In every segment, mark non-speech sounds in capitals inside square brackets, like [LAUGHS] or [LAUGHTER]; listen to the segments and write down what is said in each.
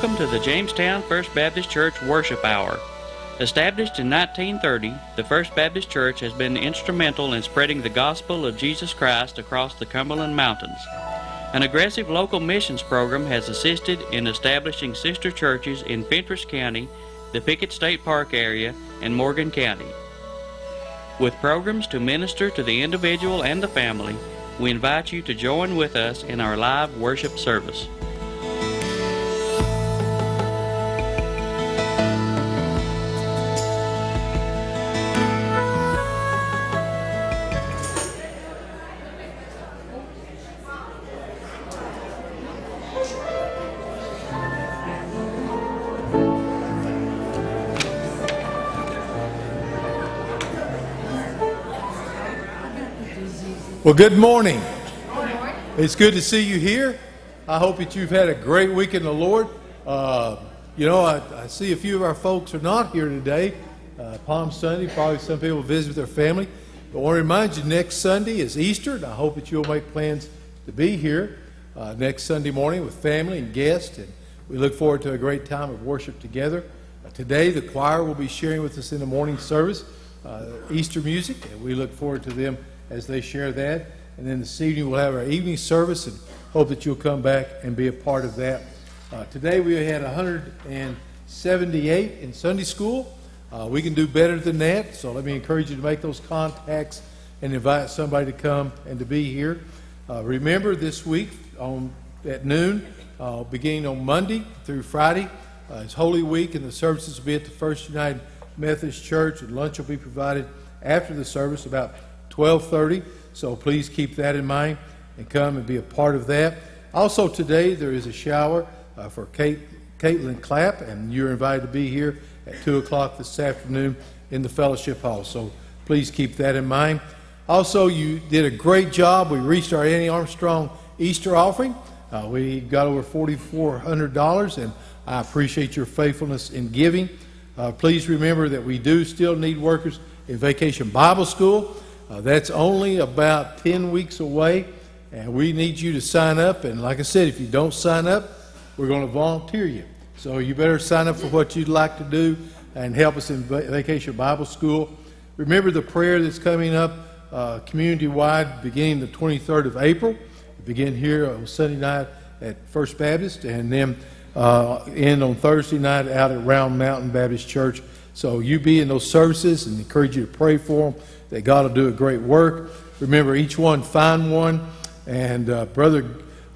Welcome to the Jamestown First Baptist Church Worship Hour. Established in 1930, the First Baptist Church has been instrumental in spreading the gospel of Jesus Christ across the Cumberland Mountains. An aggressive local missions program has assisted in establishing sister churches in Fentress County, the Pickett State Park area, and Morgan County. With programs to minister to the individual and the family, we invite you to join with us in our live worship service. Well, good morning. It's good to see you here. I hope that you've had a great week in the Lord. Uh, you know, I, I, see a few of our folks are not here today. Uh, Palm Sunday, probably some people visit with their family. But I want to remind you, next Sunday is Easter, and I hope that you'll make plans to be here uh, next Sunday morning with family and guests. And we look forward to a great time of worship together. Uh, today, the choir will be sharing with us in the morning service uh, Easter music, and we look forward to them as they share that. And then this evening we'll have our evening service and hope that you'll come back and be a part of that. Uh, today we had 178 in Sunday school. Uh, we can do better than that, so let me encourage you to make those contacts and invite somebody to come and to be here. Uh, remember this week on at noon, uh, beginning on Monday through Friday, uh, it's Holy Week, and the services will be at the First United Methodist Church, and lunch will be provided after the service about 1230. So please keep that in mind and come and be a part of that. Also today there is a shower uh, for Kate, Caitlin Clapp, and you're invited to be here at 2 o'clock this afternoon in the fellowship hall. So please keep that in mind. Also, you did a great job. We reached our Annie Armstrong Easter offering. Uh, we got over $4,400, and I appreciate your faithfulness in giving. Uh, please remember that we do still need workers in Vacation Bible School. Uh, that's only about 10 weeks away, and we need you to sign up. And like I said, if you don't sign up, we're going to volunteer you. So you better sign up for what you'd like to do and help us in Vacation Bible School. Remember the prayer that's coming up uh, community wide beginning the 23rd of April. We begin here on Sunday night at First Baptist and then uh, end on Thursday night out at Round Mountain Baptist Church. So you be in those services and encourage you to pray for them that God will do a great work. Remember, each one find one. And, uh, brother,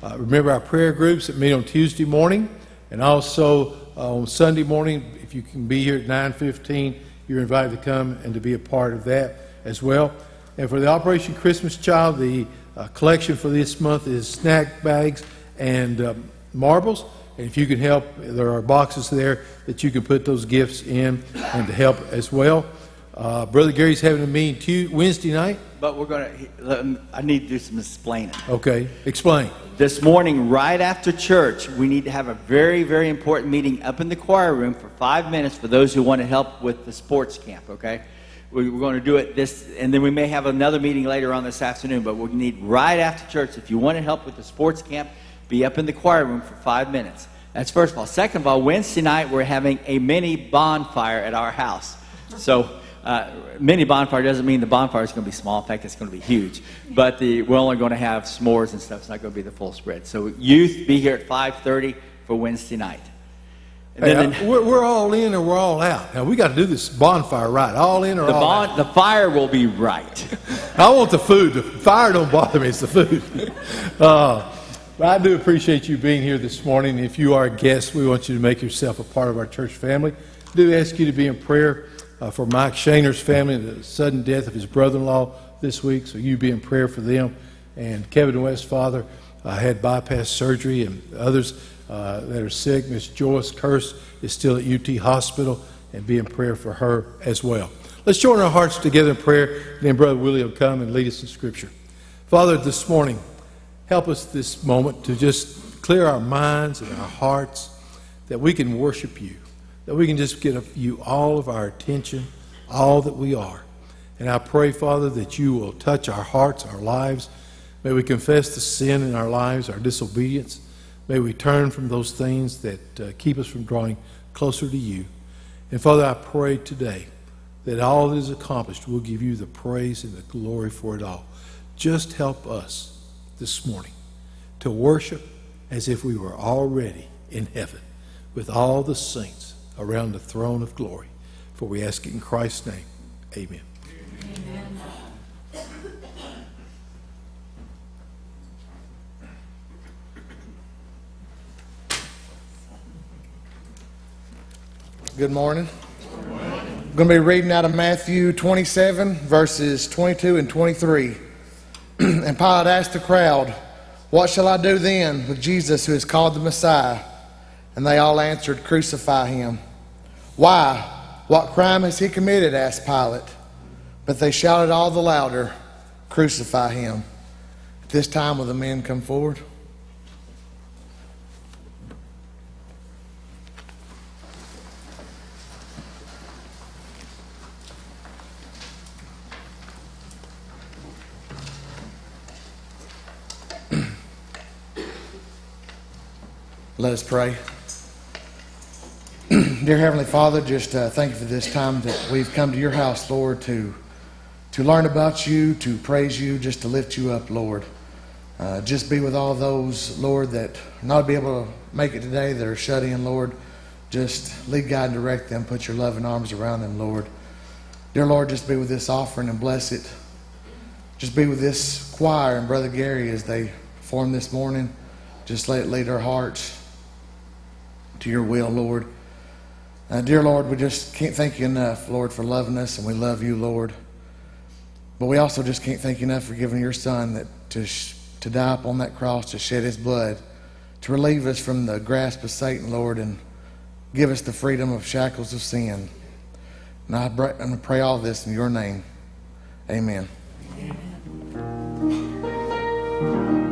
uh, remember our prayer groups that meet on Tuesday morning and also uh, on Sunday morning. If you can be here at 9:15, you're invited to come and to be a part of that as well. And for the Operation Christmas Child, the uh, collection for this month is snack bags and um, marbles. And if you can help, there are boxes there that you can put those gifts in and to help as well. Uh, Brother Gary's having a meeting Tuesday, Wednesday night. But we're going to, I need to do some explaining. Okay, explain. This morning, right after church, we need to have a very, very important meeting up in the choir room for five minutes for those who want to help with the sports camp, okay? We're going to do it this, and then we may have another meeting later on this afternoon, but we need right after church, if you want to help with the sports camp, be up in the choir room for five minutes. That's first of all. Second of all, Wednesday night, we're having a mini bonfire at our house. So, uh, mini bonfire doesn't mean the bonfire is going to be small. In fact, it's going to be huge. But the, we're only going to have s'mores and stuff. It's not going to be the full spread. So youth, be here at 5:30 for Wednesday night. Hey, then, we're, we're, all in or we're all out. Now we got to do this bonfire right. All in or the all bon, out. The fire will be right. [LAUGHS] I want the food. The fire don't bother me. It's the food. [LAUGHS] Uh, I do appreciate you being here this morning. If you are a guest, we want you to make yourself a part of our church family. I do ask you to be in prayer uh, for Mike Shaner's family, the sudden death of his brother in law this week. So you be in prayer for them. And Kevin West's father uh, had bypass surgery, and others uh, that are sick. Miss Joyce Curse is still at UT Hospital, and be in prayer for her as well. Let's join our hearts together in prayer, and then Brother Willie will come and lead us in Scripture. Father, this morning, help us this moment to just clear our minds and our hearts that we can worship you that we can just give you all of our attention, all that we are. And I pray, Father, that you will touch our hearts, our lives. May we confess the sin in our lives, our disobedience. May we turn from those things that uh, keep us from drawing closer to you. And Father, I pray today that all that is accomplished will give you the praise and the glory for it all. Just help us this morning to worship as if we were already in heaven with all the saints around the throne of glory. For we ask it in Christ's name. Amen. Amen. Good morning. I'm going to be reading out of Matthew 27, verses 22 and 23. [CLEARS THROAT] and Pilate asked the crowd, What shall I do then with Jesus who is called the Messiah? And they all answered, Crucify him. Why? What crime has he committed? asked Pilate. But they shouted all the louder, Crucify him. At this time, will the men come forward? Let us pray. [CLEARS THROAT] Dear Heavenly Father, just uh, thank you for this time that we've come to your house, Lord, to, to learn about you, to praise you, just to lift you up, Lord. Uh, just be with all those, Lord, that not be able to make it today, that are shut in, Lord. Just lead, guide, and direct them. Put your loving arms around them, Lord. Dear Lord, just be with this offering and bless it. Just be with this choir and Brother Gary as they perform this morning. Just let it lead our hearts to your will, Lord. Uh, dear Lord, we just can't thank you enough, Lord, for loving us, and we love you, Lord. But we also just can't thank you enough for giving your Son that to sh- to die upon that cross to shed His blood, to relieve us from the grasp of Satan, Lord, and give us the freedom of shackles of sin. And I, pray, I pray all this in Your name. Amen. Amen.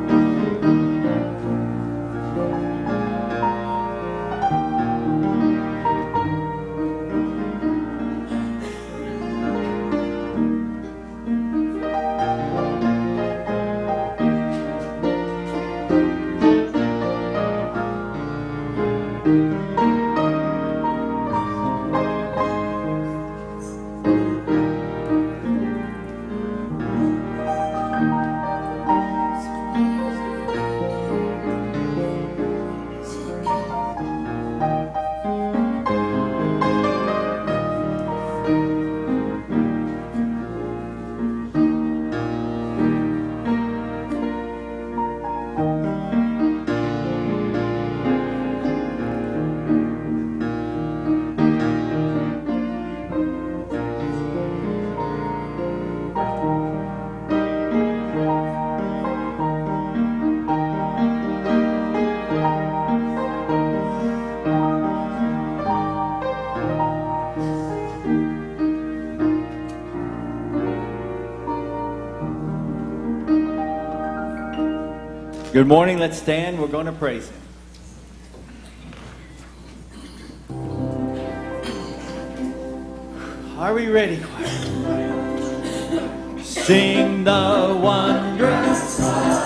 Good morning. Let's stand. We're going to praise Him. Are we ready. Sing the wondrous.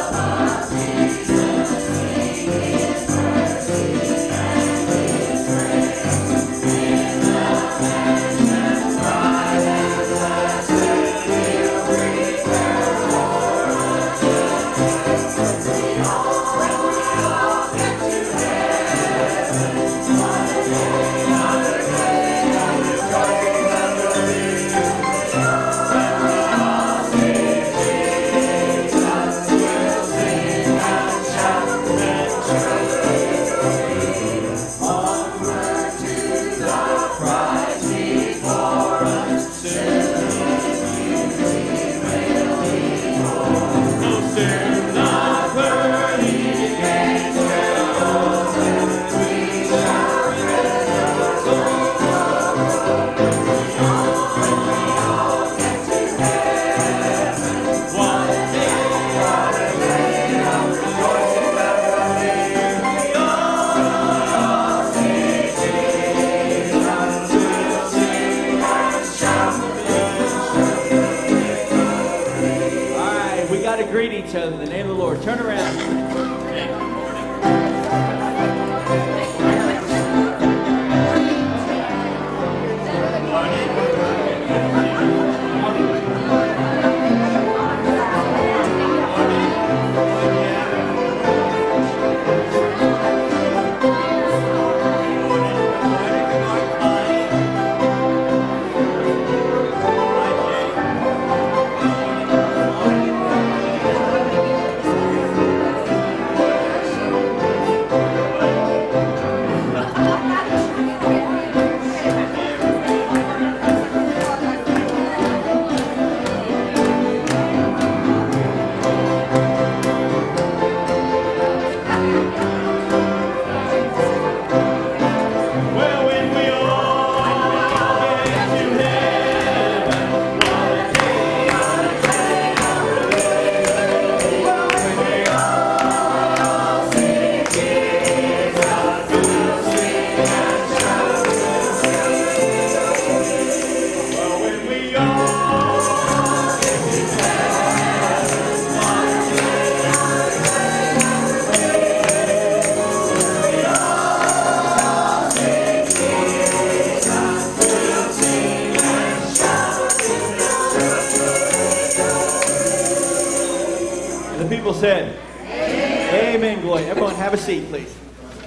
Have a seat, please.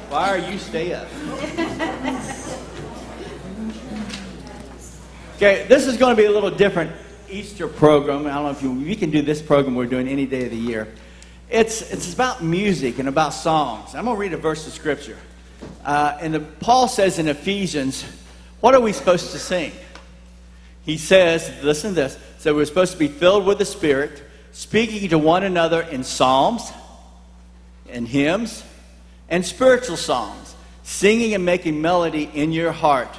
Why are you stay up? Okay, this is going to be a little different Easter program. I don't know if you, you can do this program we're doing any day of the year. It's, it's about music and about songs. I'm going to read a verse of Scripture. Uh, and the, Paul says in Ephesians, what are we supposed to sing? He says, listen to this, so we're supposed to be filled with the Spirit, speaking to one another in psalms and hymns and spiritual songs, singing and making melody in your heart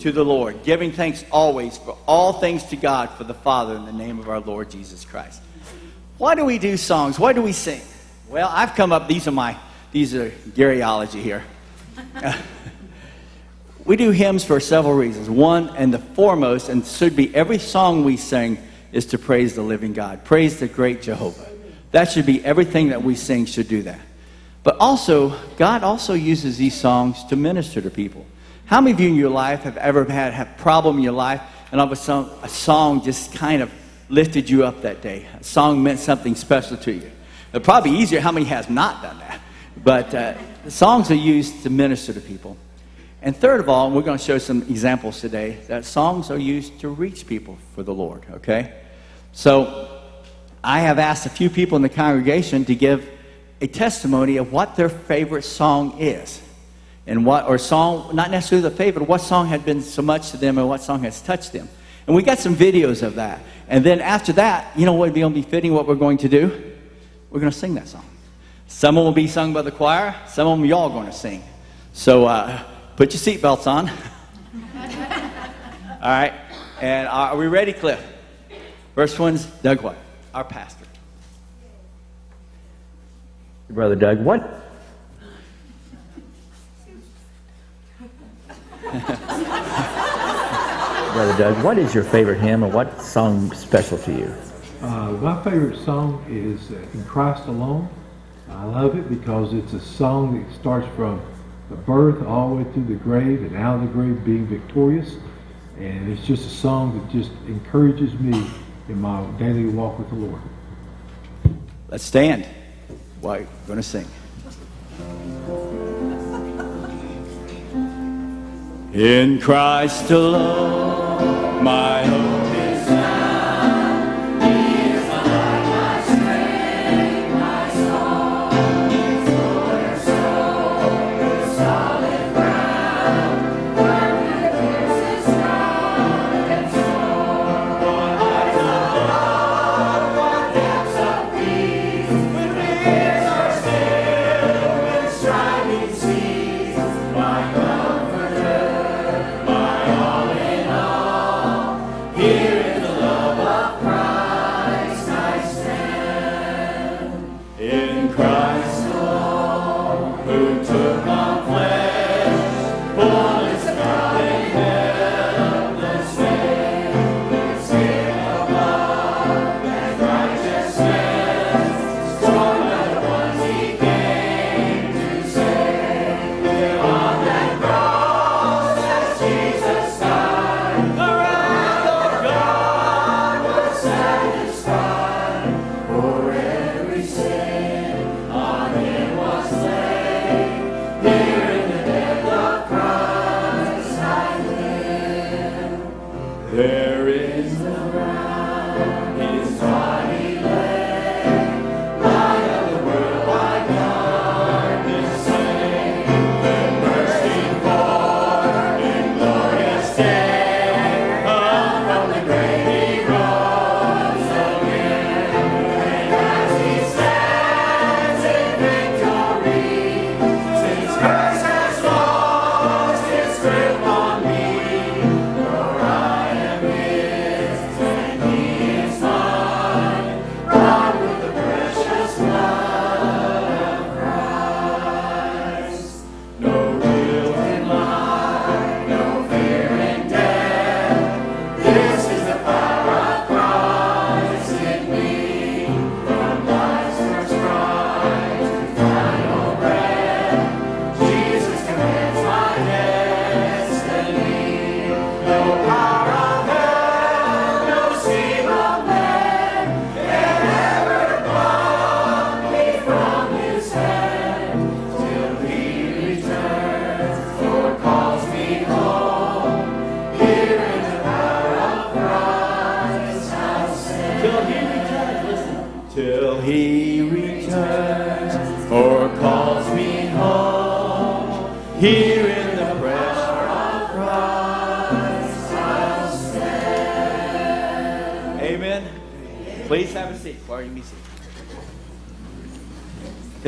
to the Lord, giving thanks always for all things to God for the Father in the name of our Lord Jesus Christ. Why do we do songs? Why do we sing? Well, I've come up, these are my, these are Garyology here. [LAUGHS] we do hymns for several reasons. One, and the foremost, and should be every song we sing, is to praise the living God. Praise the great Jehovah. That should be everything that we sing should do that. But also, God also uses these songs to minister to people. How many of you in your life have ever had a problem in your life and all of a sudden a song just kind of lifted you up that day? A song meant something special to you. Probably easier how many has not done that. But uh, songs are used to minister to people. And third of all, we're going to show some examples today that songs are used to reach people for the Lord, okay? So I have asked a few people in the congregation to give a testimony of what their favorite song is and what, or song, not necessarily the favorite, what song had been so much to them and what song has touched them. And we got some videos of that. And then after that, you know what would be going to be fitting what we're going to do? We're going to sing that song. Some of them will be sung by the choir, some of them y'all going to sing. So uh, put your seatbelts on. [LAUGHS] All right. And are we ready, Cliff? First one's Doug White, our pastor. Brother Doug, what Brother Doug, what is your favorite hymn or what song special to you? Uh, my favorite song is uh, In Christ Alone. I love it because it's a song that starts from the birth all the way through the grave and out of the grave being victorious. And it's just a song that just encourages me in my daily walk with the Lord. Let's stand. Why? We're going to sing. In Christ alone, my hope.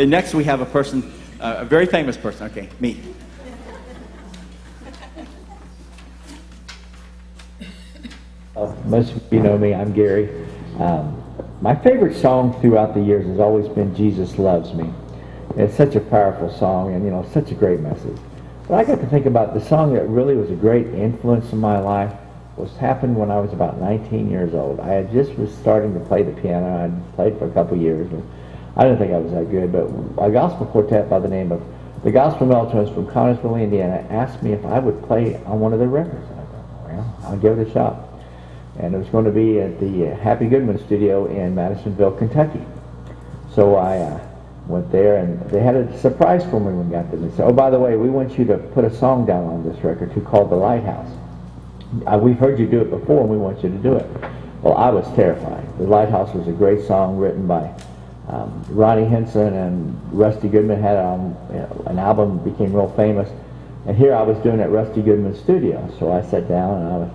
Next we have a person, uh, a very famous person. Okay, me. Uh, most of you know me. I'm Gary. Um, my favorite song throughout the years has always been "Jesus Loves Me." It's such a powerful song, and you know, such a great message. But I got to think about the song that really was a great influence in my life was happened when I was about 19 years old. I had just was starting to play the piano. I'd played for a couple years, and I didn't think I was that good. But a gospel quartet by the name of the Gospel Meltones from Connersville, Indiana, asked me if I would play on one of their records. And I thought, well, I'll give it a shot. And it was going to be at the Happy Goodman studio in Madisonville, Kentucky. So I uh, went there, and they had a surprise for me when we got there. They said, "Oh, by the way, we want you to put a song down on this record too called The Lighthouse. Uh, we've heard you do it before, and we want you to do it." Well, I was terrified. The Lighthouse was a great song written by um, Ronnie Hinson and Rusty Goodman had um, you know, an album became real famous. And here I was doing it at Rusty Goodman's studio. So I sat down and I was,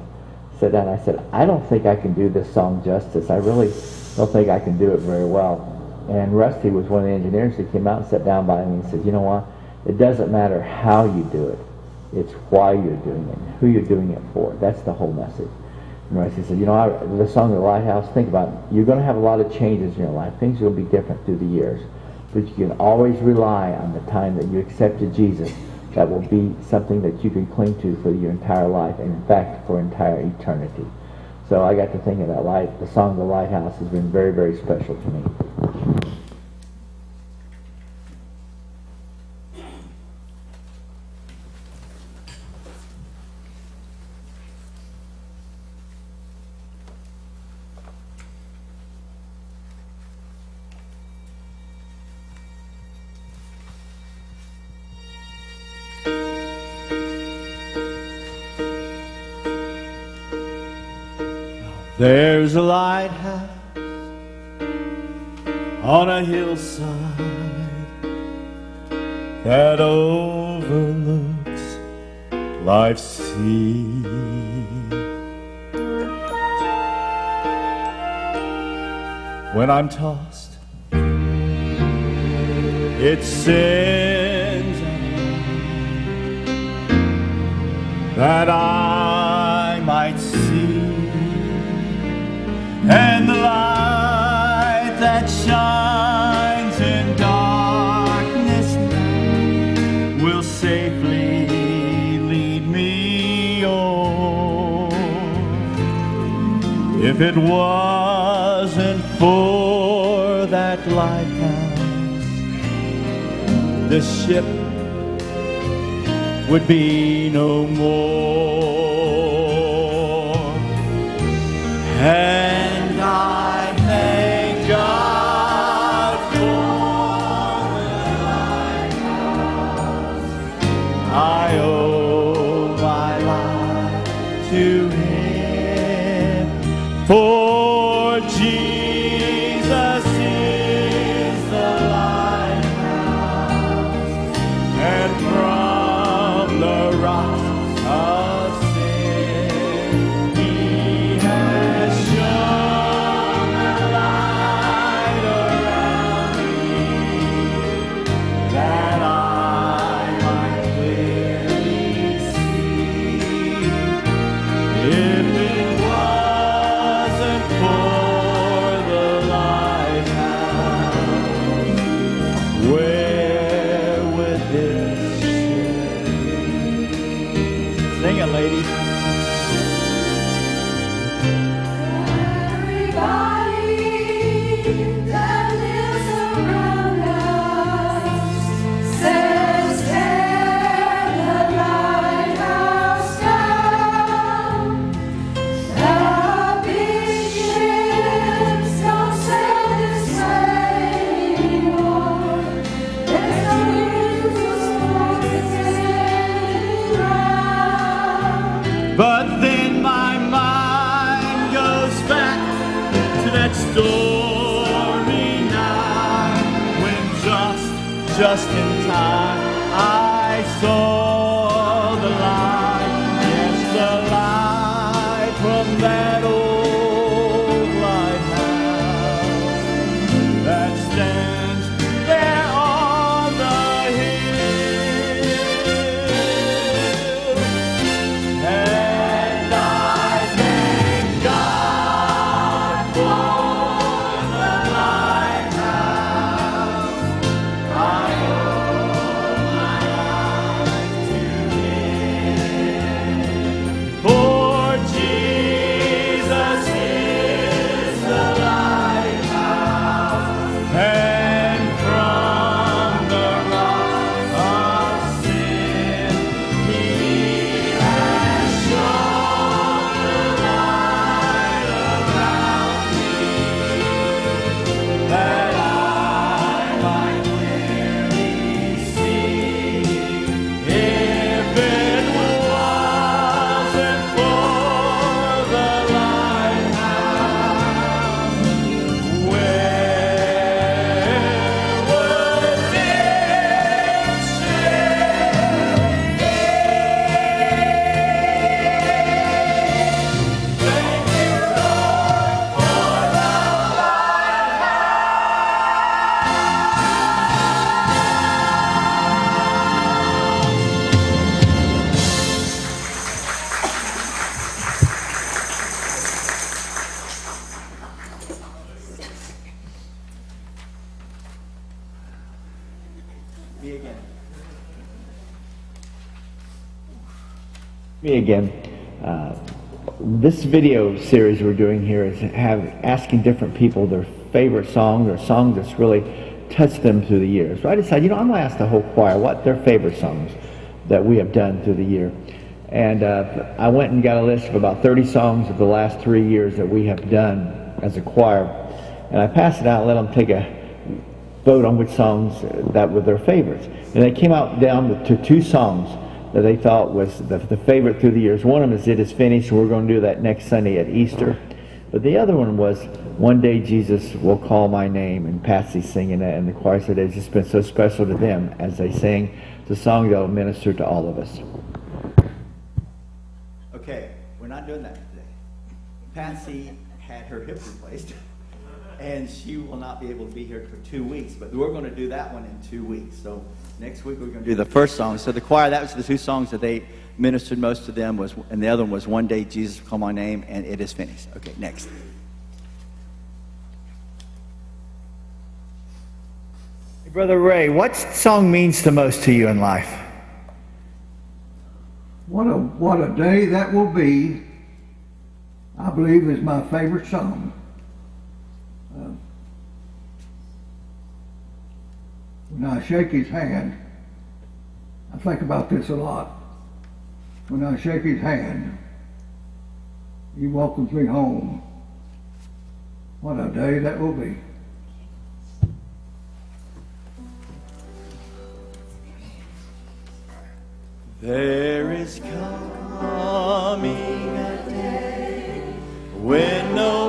sat down and I said, I don't think I can do this song justice. I really don't think I can do it very well. And Rusty was one of the engineers that came out and sat down by me and said, you know what? It doesn't matter how you do it. It's why you're doing it, who you're doing it for. That's the whole message. Rusty said, you know, I, the song The Lighthouse, think about it. You're going to have a lot of changes in your life. Things will be different through the years. But you can always rely on the time that you accepted Jesus. That will be something that you can cling to for your entire life, and in fact, for entire eternity. So I got to think of that light. The song The Lighthouse has been very, very special to me. There's a lighthouse on a hillside that overlooks life's sea. When I'm tossed, it sends that I and the light that shines in darkness will safely lead me on. If it wasn't for that lighthouse, this ship would be no more. And video series we're doing here is have asking different people their favorite song or song that's really touched them through the years. So I decided, you know, I'm going to ask the whole choir what their favorite songs that we have done through the year. And uh, I went and got a list of about 30 songs of the last three years that we have done as a choir. And I passed it out and let them take a vote on which songs that were their favorites. And they came out down to two songs that they thought was the, the favorite through the years. One of them is It Is Finished, we're going to do that next Sunday at Easter. But the other one was One Day Jesus Will Call My Name, and Patsy singing that, and the choir said it's just been so special to them as they sing. the song that will minister to all of us. Okay, we're not doing that today. Patsy had her hip replaced, and she will not be able to be here for two weeks. But we're going to do that one in two weeks. So next week we're going to do the first song. So the choir, that was the two songs that they ministered most to them was, and the other one was "One Day Jesus Will Call My Name" and "It Is Finished." Okay, next. Hey, Brother Ray, what song means the most to you in life? What a what a day that will be. I believe is my favorite song. When I shake his hand, I think about this a lot. When I shake his hand, he welcomes me home. What a day that will be. There is coming a day when no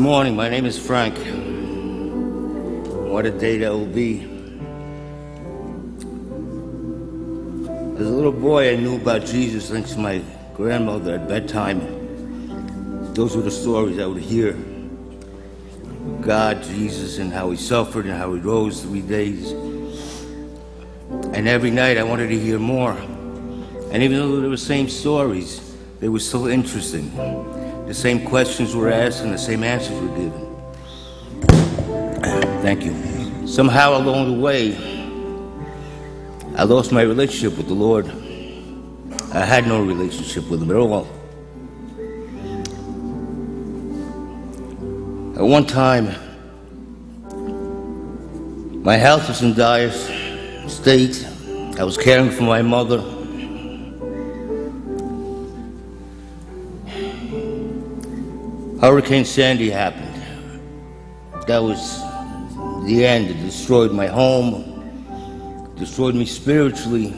Good morning. My name is Frank. What a day that will be. As a little boy, I knew about Jesus thanks to my grandmother at bedtime. Those were the stories I would hear. God, Jesus, and how he suffered and how he rose three days. And every night I wanted to hear more. And even though they were the same stories, they were so interesting. The same questions were asked and the same answers were given. Thank you. Somehow along the way, I lost my relationship with the Lord. I had no relationship with Him at all. At one time, my health was in dire state. I was caring for my mother. Hurricane Sandy happened. That was the end. It destroyed my home, destroyed me spiritually.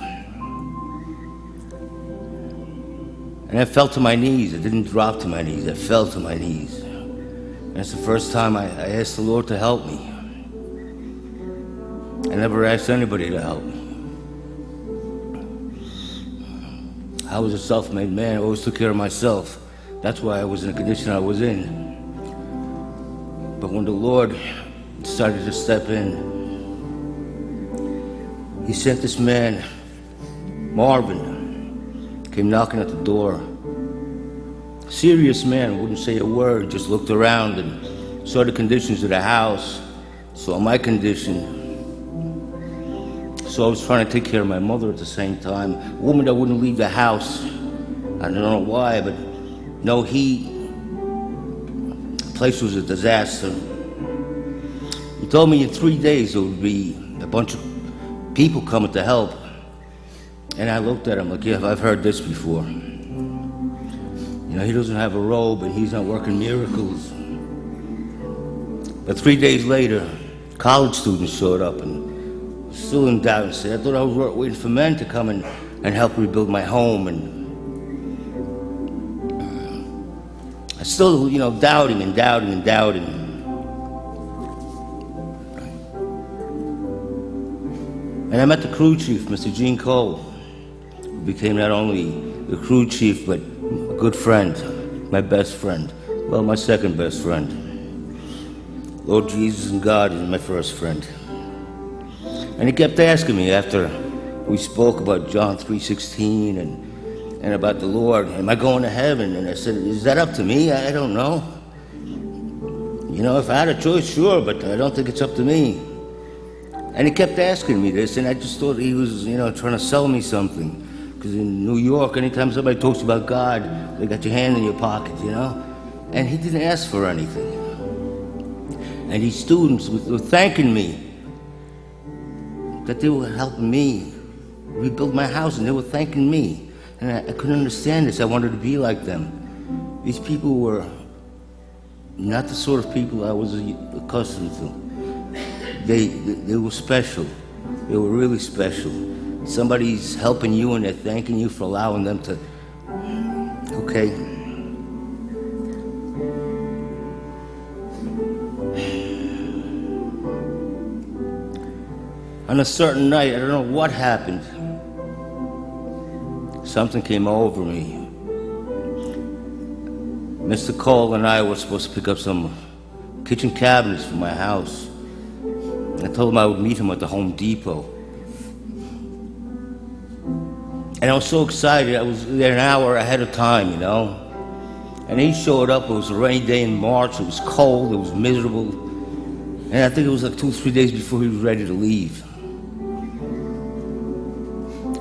And I fell to my knees. I didn't drop to my knees, I fell to my knees. And it's the first time I, I asked the Lord to help me. I never asked anybody to help me. I was a self made man, I always took care of myself. That's why I was in the condition I was in. But when the Lord started to step in, He sent this man, Marvin, came knocking at the door. Serious man, wouldn't say a word, just looked around and saw the conditions of the house, saw my condition. So I was trying to take care of my mother at the same time. A woman that wouldn't leave the house. I don't know why, but no he. The place was a disaster. He told me in three days there would be a bunch of people coming to help. And I looked at him like, yeah, I've heard this before. You know, he doesn't have a robe and he's not working miracles. But three days later, college students showed up and still in doubt and said, I thought I was waiting for men to come and, and help rebuild my home. And I still, you know, doubting and doubting and doubting. And I met the crew chief, Mr. Gene Cole, who became not only the crew chief, but a good friend, my best friend, well, my second best friend. Lord Jesus and God is my first friend. And he kept asking me after we spoke about John 3.16 and, and about the Lord, am I going to heaven? And I said, is that up to me? I don't know. You know, if I had a choice, sure, but I don't think it's up to me. And he kept asking me this, and I just thought he was, you know, trying to sell me something. Because in New York, anytime somebody talks about God, they got your hand in your pocket, you know? And he didn't ask for anything. And these students were thanking me that they were helping me rebuild my house, and they were thanking me. And I, I couldn't understand this. I wanted to be like them. These people were not the sort of people I was accustomed to they they were special. They were really special. Somebody's helping you and they're thanking you for allowing them to. Okay. On a certain night, I don't know what happened. Something came over me. Mr. Cole and I were supposed to pick up some kitchen cabinets for my house. I told him I would meet him at the Home Depot. And I was so excited. I was there an hour ahead of time, you know. And he showed up. It was a rainy day in March. It was cold. It was miserable. And I think it was like two or three days before he was ready to leave.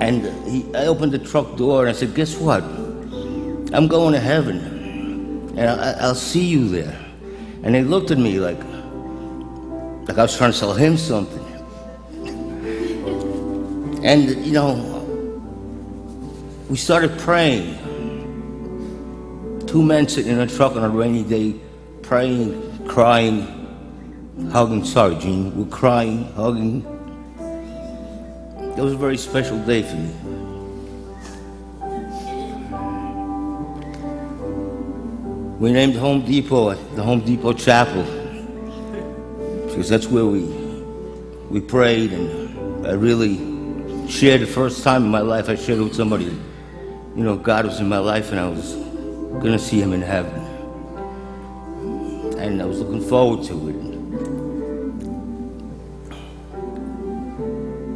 And he, I opened the truck door and I said, Guess what? I'm going to heaven. And I, I'll see you there. And he looked at me like, like I was trying to sell him something. And, you know, we started praying. Two men sitting in a truck on a rainy day, praying, crying, hugging. Sorry, Gene. We're crying, hugging. It was a very special day for me. We named Home Depot the Home Depot Chapel because that's where we we prayed and I really shared the first time in my life I shared it with somebody. You know God was in my life and I was gonna see him in heaven. And I was looking forward to it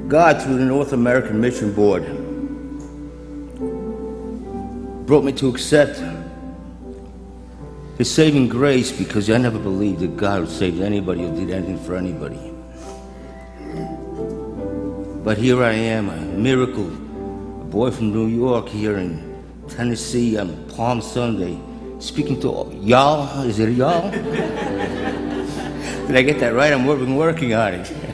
God through the North American Mission Board brought me to accept his saving grace because I never believed that God would save anybody or did anything for anybody. But here I am, a miracle, a boy from New York here in Tennessee on Palm Sunday, speaking to y'all. Is it y'all? [LAUGHS] Did I get that right? I'm working, working on it.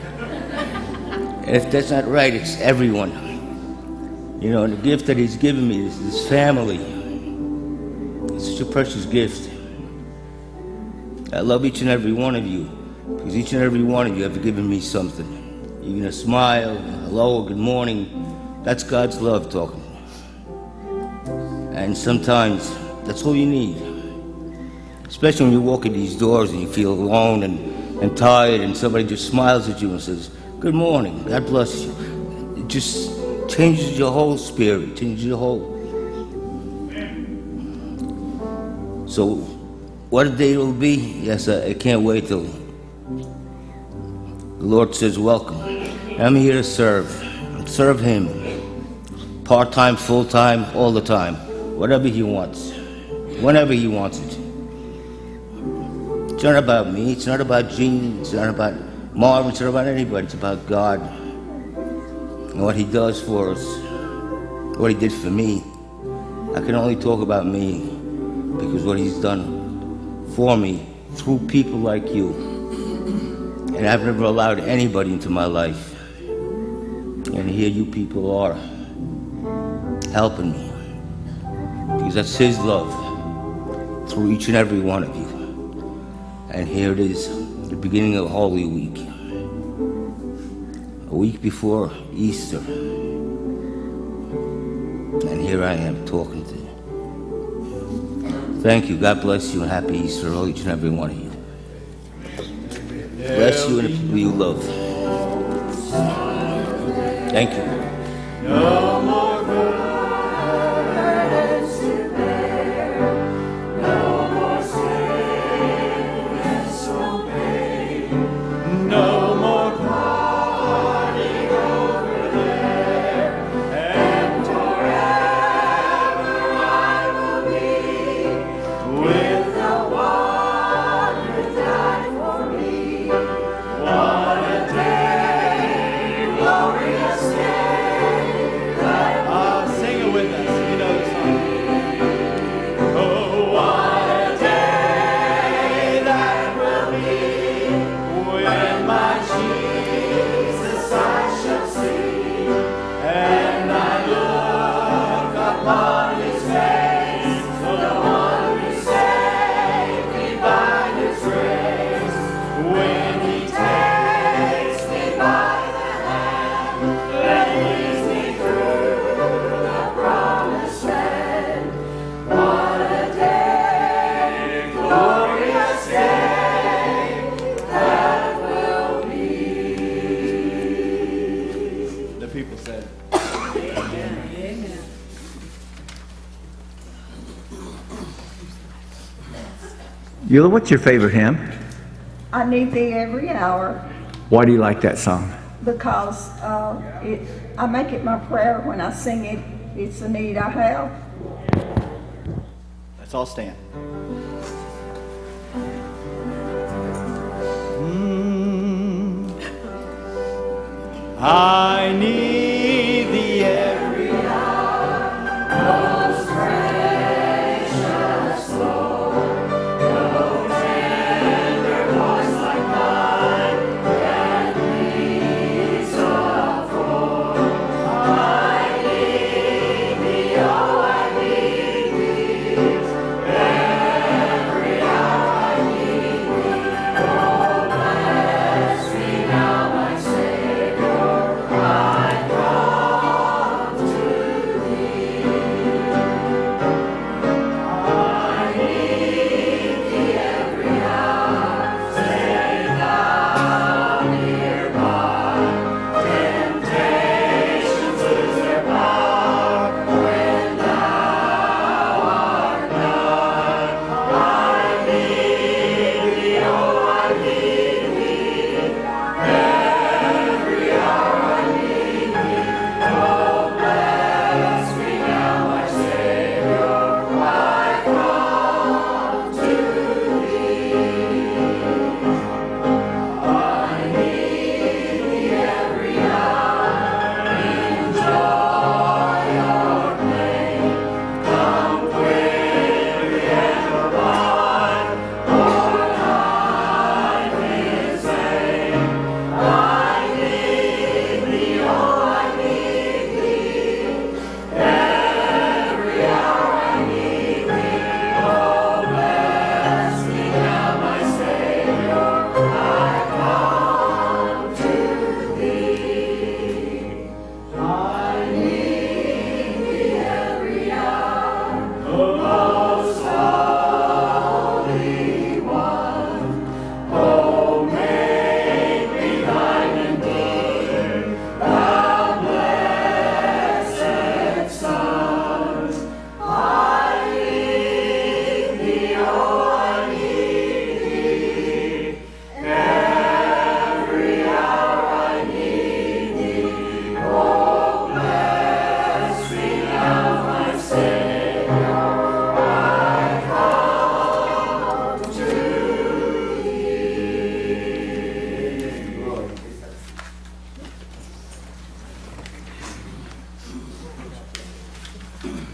If that's not right, it's everyone. You know, the gift that he's given me is this family. It's such a precious gift. I love each and every one of you because each and every one of you have given me something. Even a smile, hello, good morning. That's God's love talking. And sometimes that's all you need. Especially when you walk in these doors and you feel alone and, and tired and somebody just smiles at you and says, Good morning, God bless you. It just changes your whole spirit, changes your whole. So what a day it will be. Yes, I, I can't wait till the Lord says, Welcome. I'm here to serve. Serve Him. Part time, full time, all the time. Whatever He wants. Whenever He wants it. It's not about me. It's not about Gene. It's not about It's not about anybody. It's about God and what He does for us, what He did for me. I can only talk about me because what He's done for me through people like you. And I've never allowed anybody into my life. And here you people are helping me because that's His love through each and every one of you. And here it is, the beginning of Holy Week, a week before Easter. And here I am talking to you. Thank you. God bless you and happy Easter, all each and every one of you. Bless you and the people you love. Thank you. Eula, what's your favorite hymn? I need thee every hour Why do you like that song? because uh, it, I make it my prayer when I sing it. It's the need I have. Let's all stand. I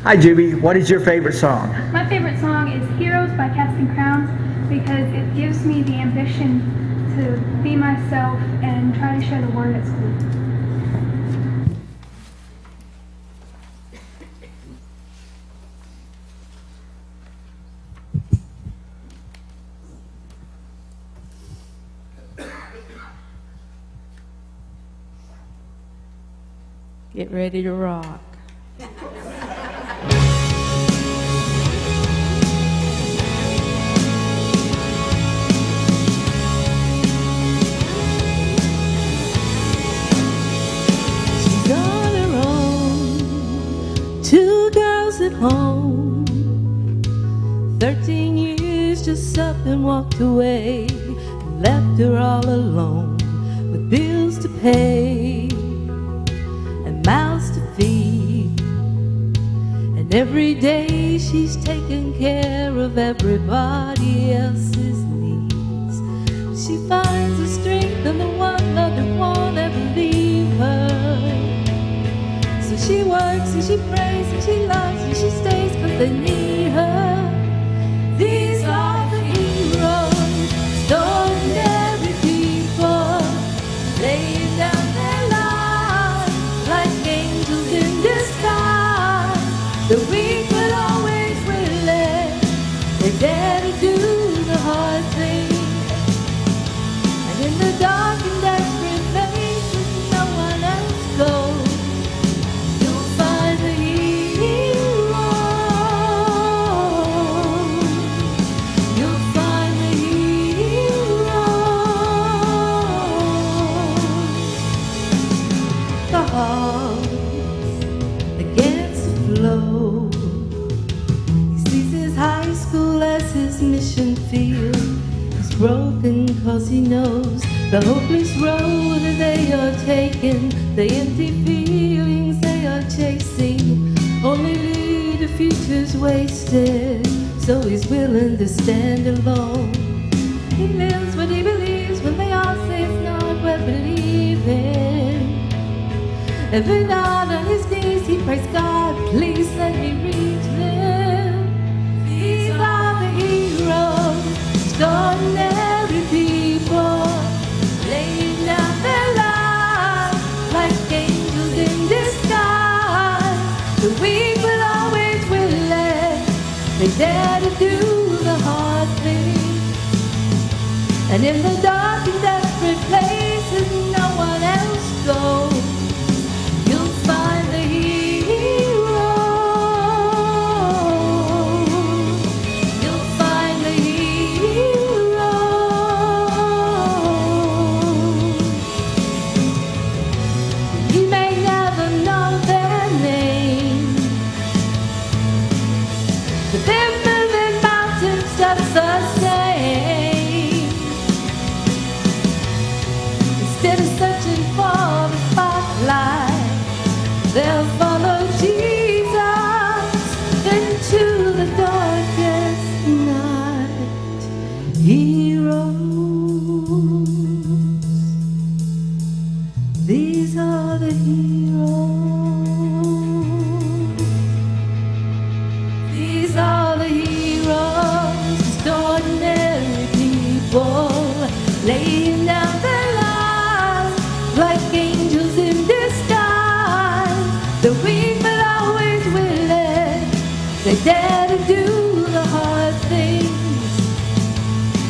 Hi, Juby. What is your favorite song? My favorite song is Heroes by Casting Crowns because it gives me the ambition to be myself and try to share the word at school. Get ready to rock. walked away and left her all alone.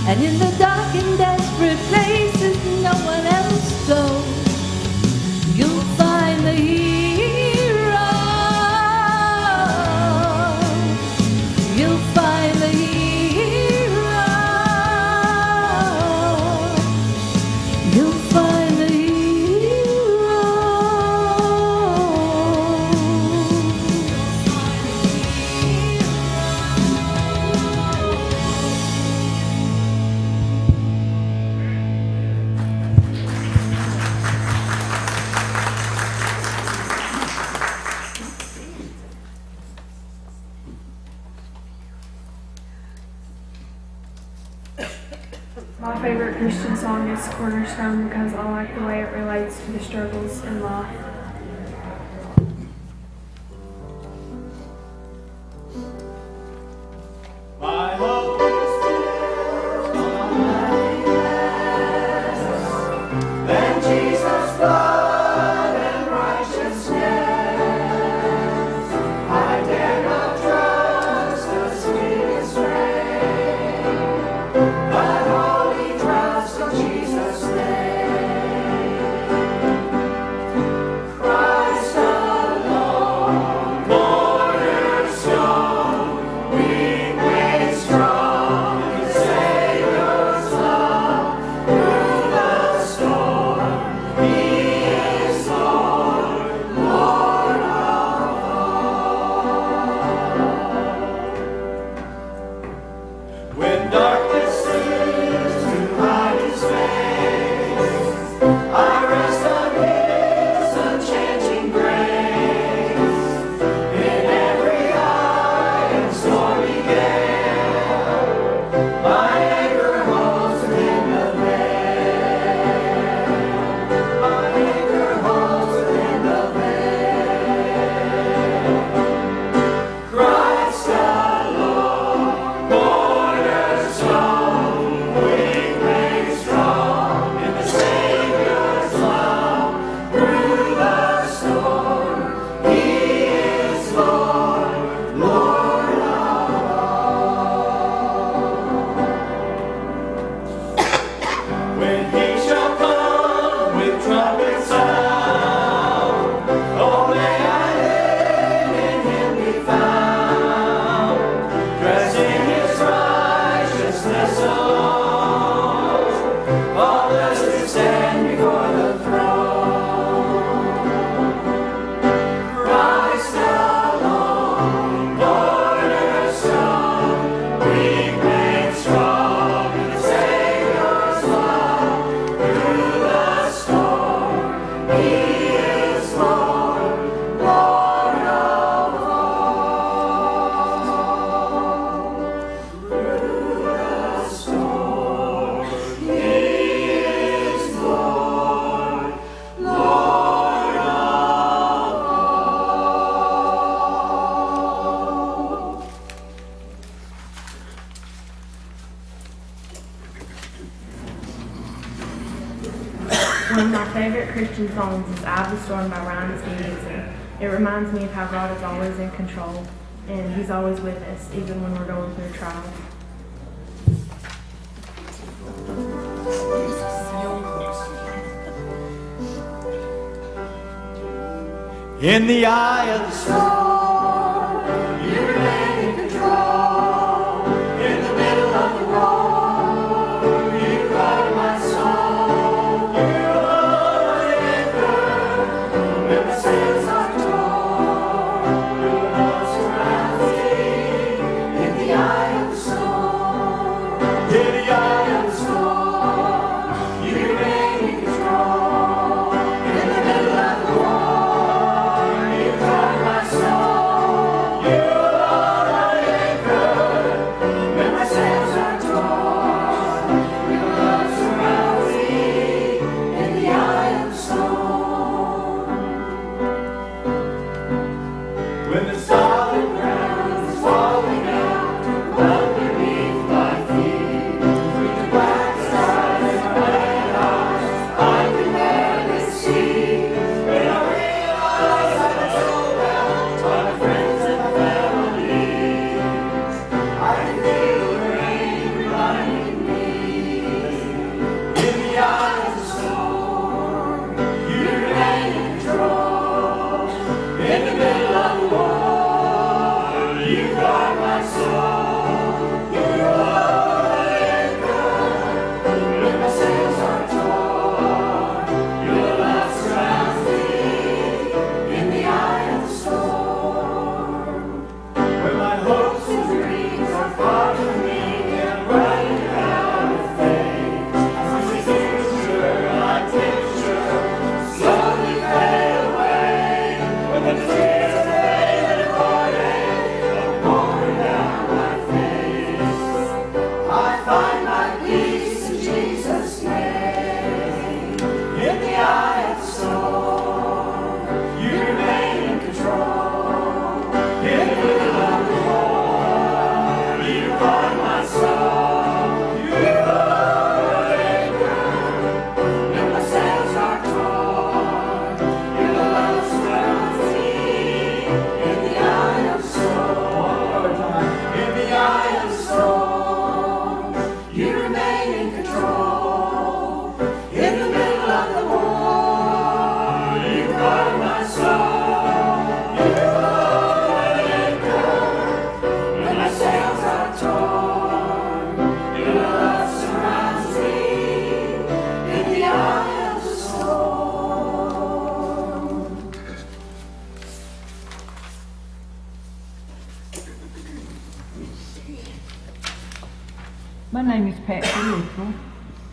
And in the dark and desperate places no one else goes, you'll find the healing.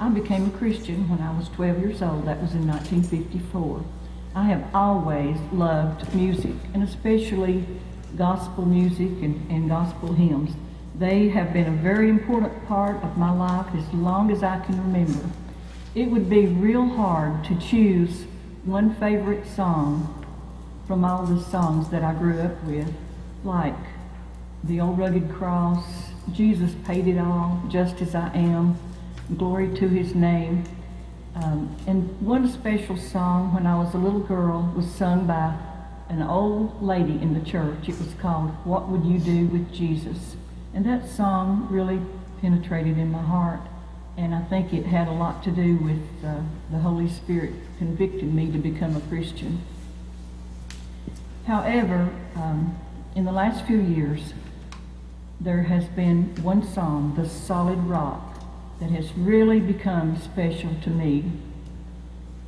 I became a Christian when I was 12 years old. That was in 1954. I have always loved music, and especially gospel music and, and gospel hymns. They have been a very important part of my life as long as I can remember. It would be real hard to choose one favorite song from all the songs that I grew up with, like The Old Rugged Cross, Jesus Paid It All, Just As I Am, Glory to his name. Um, and one special song when I was a little girl was sung by an old lady in the church. It was called What Would You Do with Jesus? And that song really penetrated in my heart. And I think it had a lot to do with uh, the Holy Spirit convicting me to become a Christian. However, um, in the last few years, there has been one song, The Solid Rock, that has really become special to me.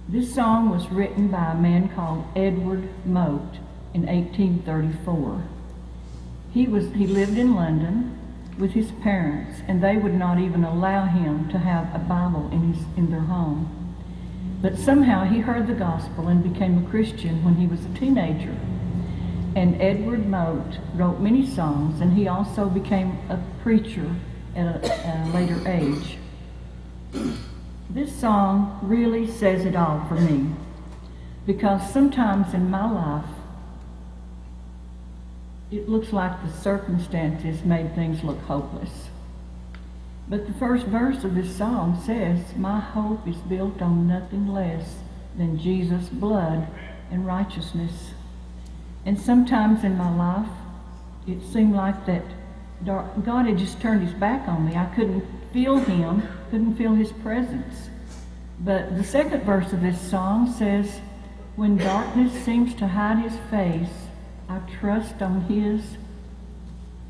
This song was written by a man called Edward Mote in 1834. He, was, he lived in London with his parents, and they would not even allow him to have a Bible in, his, in their home. But somehow he heard the gospel and became a Christian when he was a teenager. And Edward Mote wrote many songs, and he also became a preacher at a, a later age. This song really says it all for me because sometimes in my life it looks like the circumstances made things look hopeless. But the first verse of this song says, My hope is built on nothing less than Jesus' blood and righteousness. And sometimes in my life, it seemed like that God had just turned his back on me. I couldn't feel him, couldn't feel his presence. But the second verse of this song says, When darkness seems to hide his face, I trust on his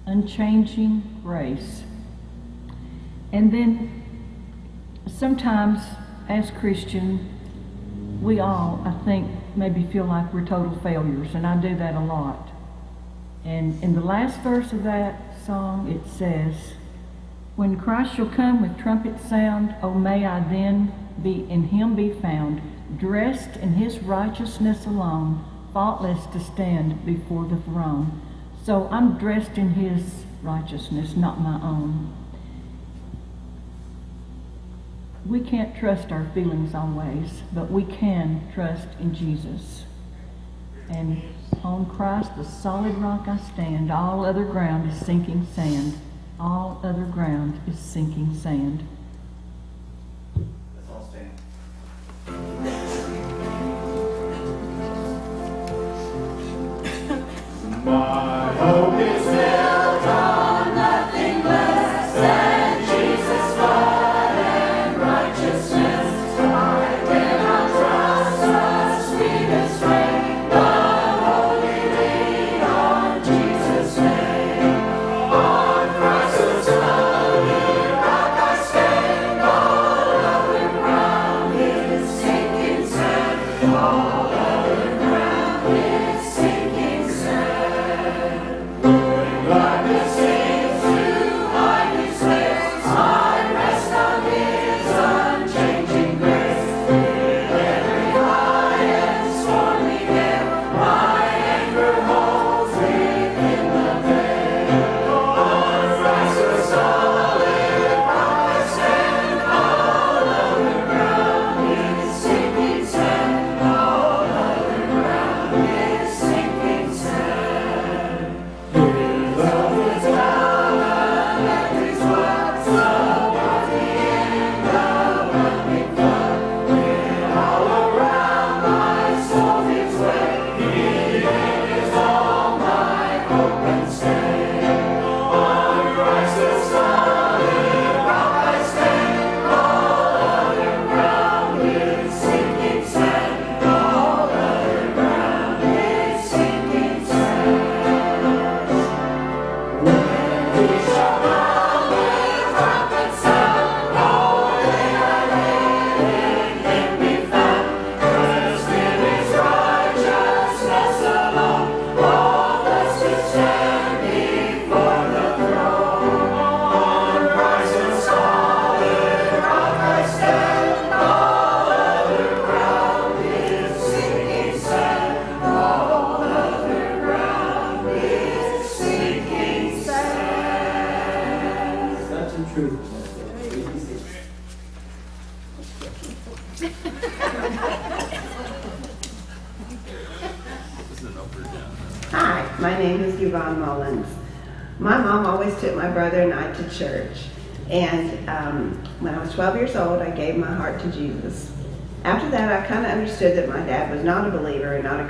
unchanging grace. And then sometimes as Christians, we all, I think, maybe feel like we're total failures, and I do that a lot. And in the last verse of that song, it says, When Christ shall come with trumpet sound, oh may I then be in him be found, dressed in his righteousness alone, faultless to stand before the throne. So I'm dressed in his righteousness, not my own. We can't trust our feelings always, but we can trust in Jesus. And on Christ, the solid rock I stand. All other ground is sinking sand. All other ground is sinking sand. Let's all stand. My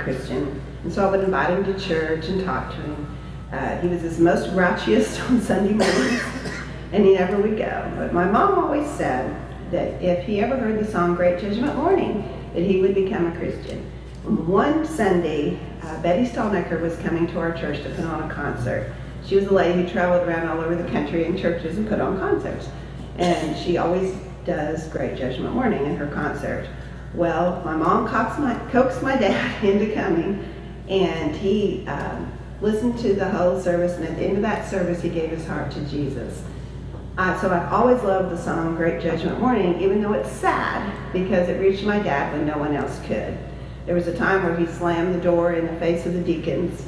Christian, and so I would invite him to church and talk to him. Uh, he was his most grouchiest [LAUGHS] on Sunday mornings, and he never would go. But my mom always said that if he ever heard the song Great Judgment Morning, that he would become a Christian. One Sunday, uh, Betty Stalnecker was coming to our church to put on a concert. She was a lady who traveled around all over the country in churches and put on concerts. And she always does Great Judgment Morning in her concert. Well, my mom coaxed my, coaxed my dad [LAUGHS] into coming, and he um, listened to the whole service, and at the end of that service, he gave his heart to Jesus. Uh, so I've always loved the song Great Judgment Morning, even though it's sad because it reached my dad when no one else could. There was a time where he slammed the door in the face of the deacons,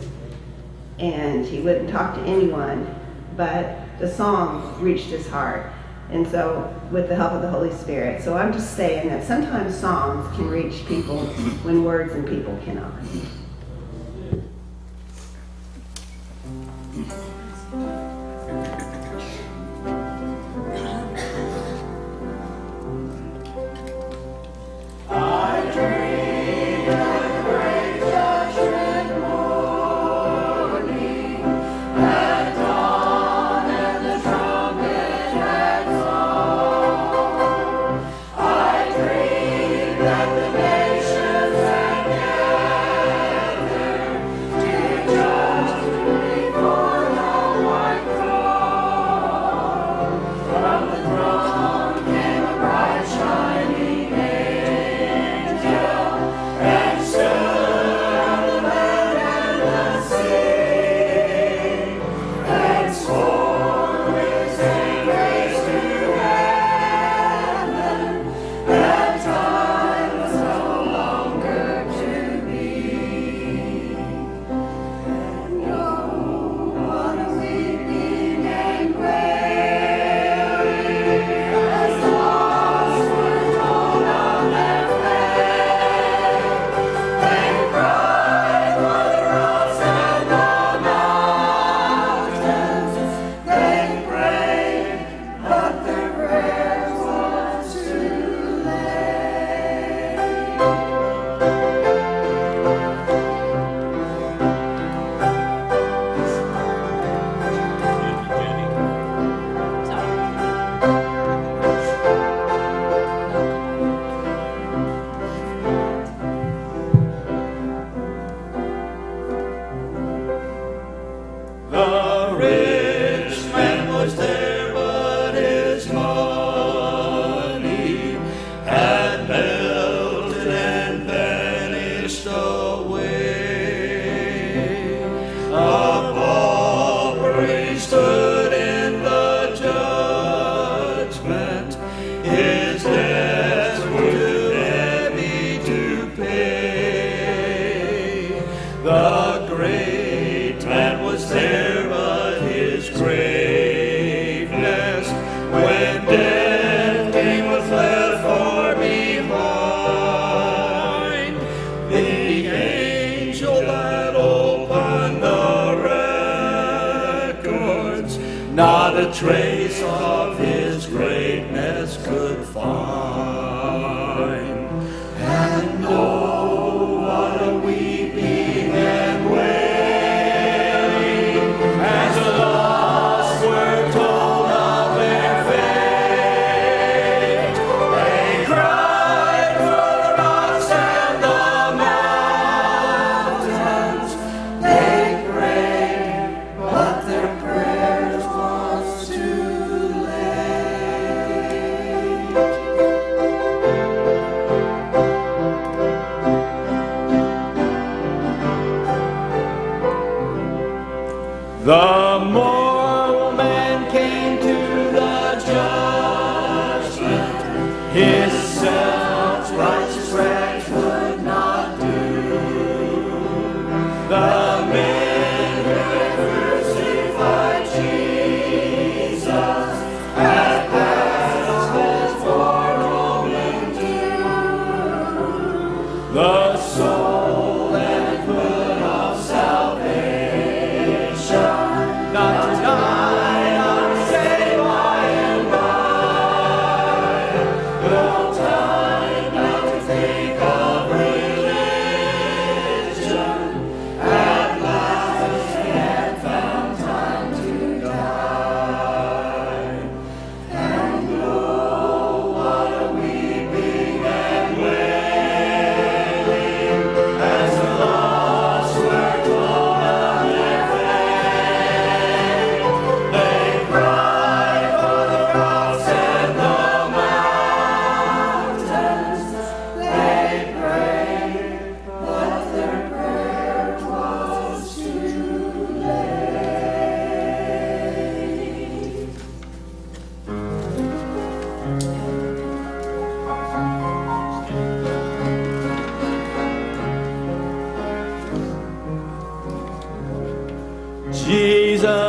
and he wouldn't talk to anyone, but the song reached his heart. And so, with the help of the Holy Spirit. So, I'm just saying that sometimes songs can reach people when words and people cannot. a trace of his greatness could find.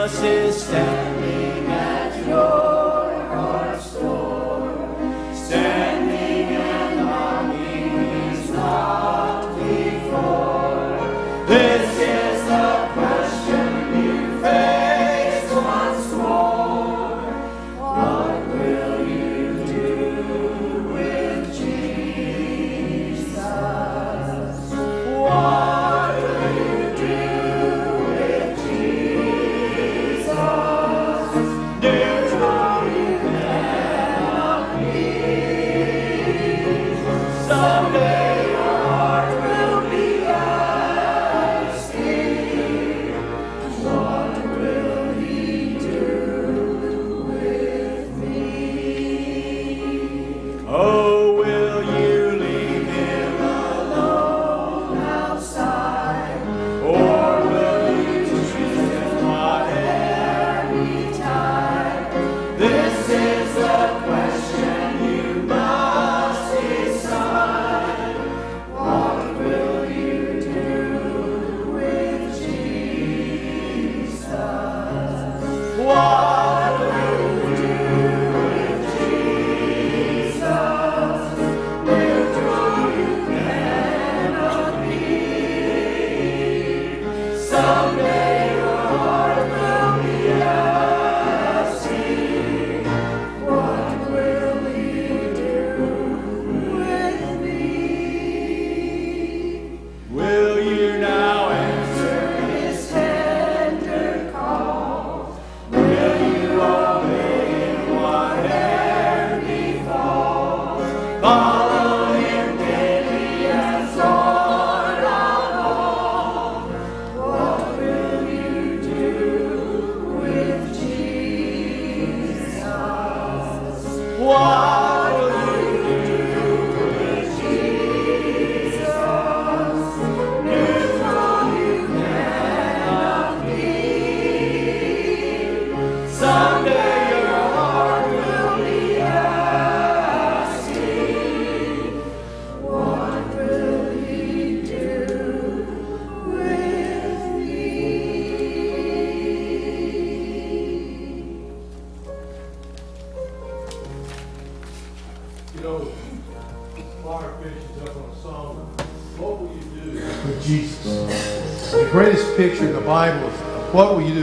Jesus is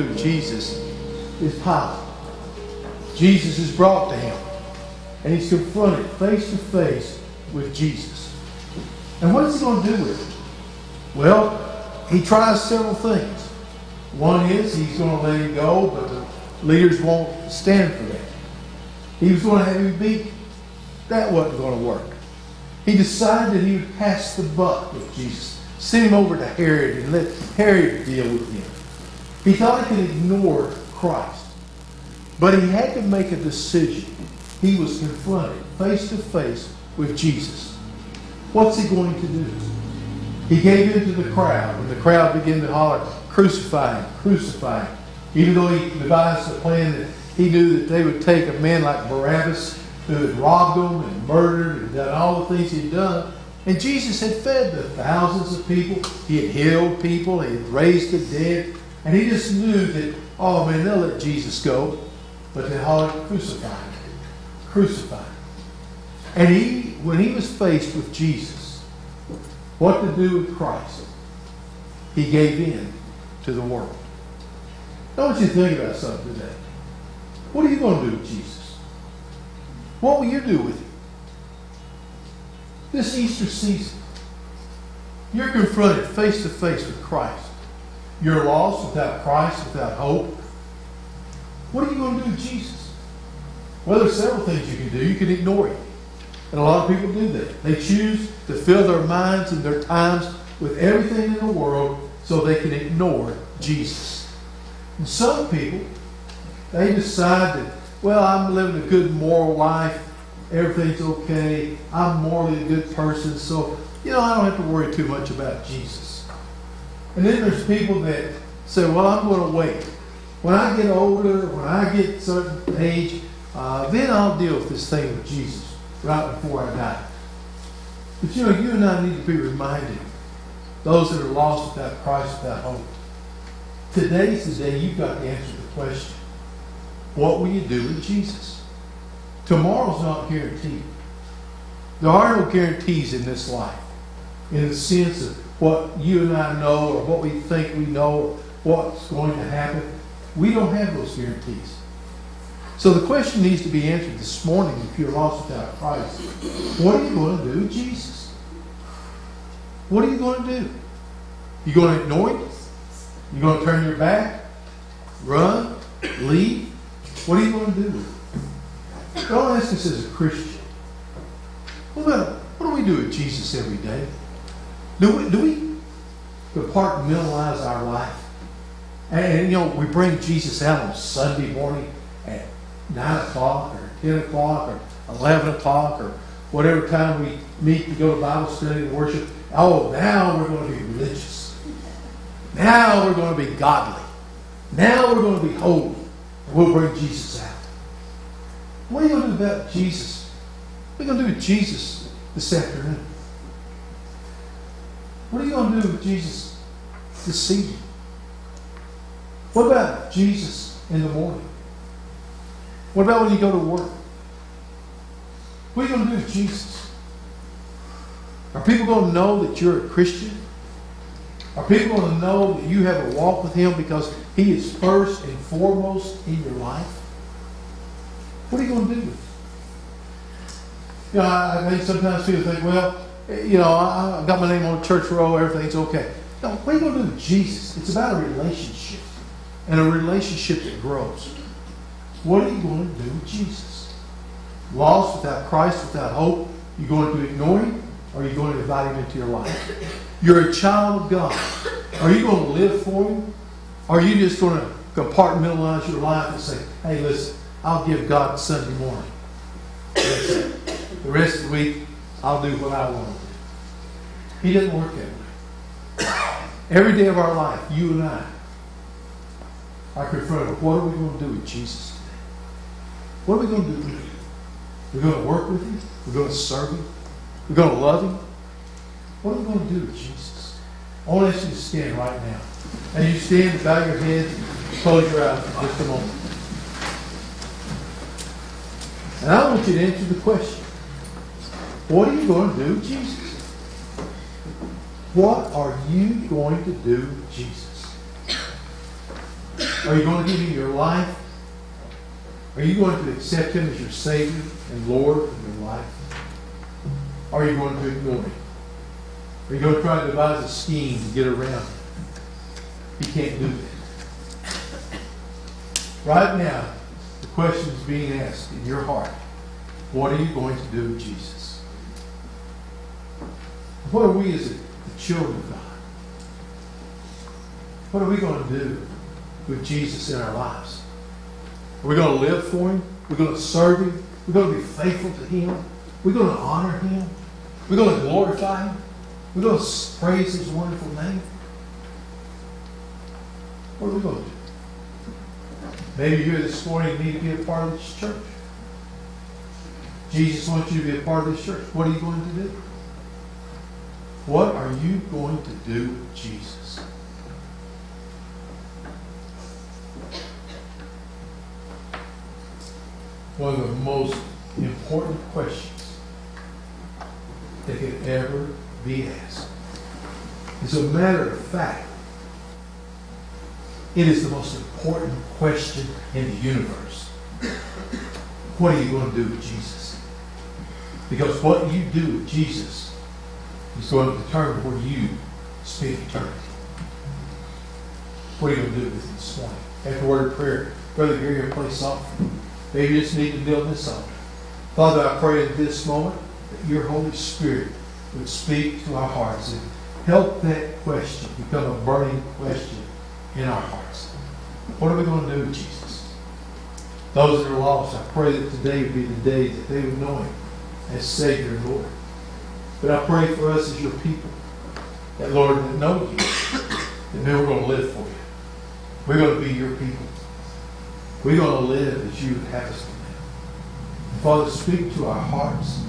with Jesus is Pilate. Jesus is brought to him, and he's confronted face to face with Jesus. And what is he going to do with him? Well, he tries several things. One is he's going to let him go, but the leaders won't stand for that. He was going to have him beaten. That wasn't going to work. He decided that he would pass the buck with Jesus, send him over to Herod and let Herod deal with him. He thought he could ignore Christ. But he had to make a decision. He was confronted face to face with Jesus. What's he going to do? He gave in to the crowd, and the crowd began to holler, Crucify him, crucify him. Even though he devised a plan that he knew that they would take a man like Barabbas, who had robbed them and murdered and done all the things he'd done. And Jesus had fed the thousands of people. He had healed people. He had raised the dead. And he just knew that, oh man, they'll let Jesus go. But they hollered, crucify him. Crucify him. And he, when he was faced with Jesus, what to do with Christ, he gave in to the world. I want you to think about something today. What are you going to do with Jesus? What will you do with him? This Easter season, you're confronted face to face with Christ. You're lost without Christ, without hope. What are you going to do with Jesus? Well, there's several things you can do. You can ignore him. And a lot of people do that. They choose to fill their minds and their times with everything in the world so they can ignore Jesus. And some people, they decide that, well, I'm living a good moral life. Everything's okay. I'm morally a good person. So, you know, I don't have to worry too much about Jesus. And then there's people that say, well, I'm going to wait. When I get older, when I get a certain age, uh, then I'll deal with this thing with Jesus right before I die. But you know, you and I need to be reminded, those that are lost without Christ, without hope. Today's the day you've got to answer the question. What will you do with Jesus? Tomorrow's not guaranteed. There are no guarantees in this life in the sense of what you and I know or what we think we know what's going to happen. We don't have those guarantees. So the question needs to be answered this morning if you're lost without Christ. What are you going to do with Jesus? What are you going to do? You going to ignore him? You going to turn your back? Run? Leave? What are you going to do with it? Ask us as a Christian. What about what do we do with Jesus every day? Do we do we compartmentalize our life? And, you know, we bring Jesus out on Sunday morning at nine o'clock or ten o'clock or eleven o'clock or whatever time we meet to go to Bible study and worship. Oh, now we're going to be religious. Now we're going to be godly. Now we're going to be holy. And we'll bring Jesus out. What are you going to do about Jesus? What are you going to do with Jesus this afternoon? What are you going to do with Jesus this evening? What about Jesus in the morning? What about when you go to work? What are you going to do with Jesus? Are people going to know that you're a Christian? Are people going to know that you have a walk with Him because He is first and foremost in your life? What are you going to do with it? You know, I, I think sometimes people think, well, you know, I, I got my name on church roll, everything's okay. No, what are you going to do with Jesus? It's about a relationship, and a relationship that grows. What are you going to do with Jesus? Lost without Christ, without hope, you going to ignore Him, or are you going to invite Him into your life? You're a child of God. Are you going to live for Him? Or are you just going to compartmentalize your life and say, hey, listen, I'll give God Sunday morning. The rest of the week, I'll do what I want. He doesn't work that way. Every day of our life, you and I are confronted what are we going to do with Jesus today? What are we going to do with him? We're going to work with him? We're going to serve him? We're going to love him? What are we going to do with Jesus? I want you to stand right now. As you stand, bow your head, close your eyes for just a moment. And I want you to answer the question. What are you going to do with Jesus? What are you going to do with Jesus? Are you going to give him your life? Are you going to accept him as your Savior and Lord of your life? Are you going to ignore him? Are you going to try to devise a scheme to get around him? You can't do that. Right now, the question is being asked in your heart. What are you going to do with Jesus? What are we as the children of God? What are we going to do with Jesus in our lives? Are we going to live for Him? We're going to serve Him? We're going to be faithful to Him? We're going to honor Him? We're going to glorify Him? We're going to praise His wonderful name? What are we going to do? Maybe you're this morning and need to be a part of this church. Jesus wants you to be a part of this church. What are you going to do? What are you going to do with Jesus? One of the most important questions that could ever be asked. As a matter of fact, it is the most important question in the universe. What are you going to do with Jesus? Because what you do with Jesus is going to determine where you spend eternity. What are you going to do with it this morning? After word of prayer, Brother Gary will play something. Maybe you just need to build this altar. Father, I pray in this moment that your Holy Spirit would speak to our hearts and help that question become a burning question in our hearts. What are we going to do with Jesus? Those that are lost, I pray that today would be the day that they would know Him as Savior and Lord. But I pray for us as your people that, Lord, that know you, that we're going to live for you. We're going to be your people. We're going to live as you have us to live. Father, speak to our hearts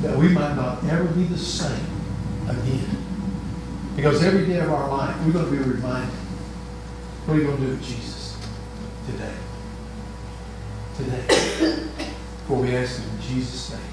that we might not ever be the same again. Because every day of our life, we're going to be reminded what are you going to do with Jesus? today. Today. For we ask in Jesus' name.